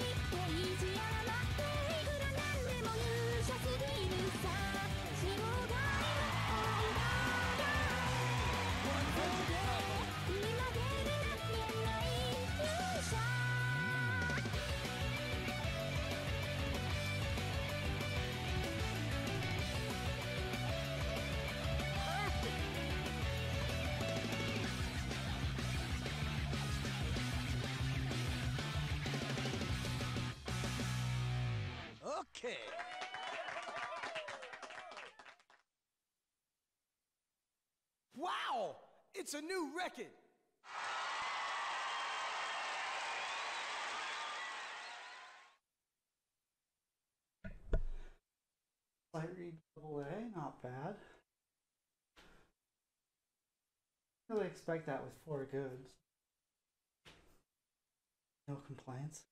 一歩以上 Wow! It's a new record! Sight read double A, not bad. Really expect that with four goods. No complaints.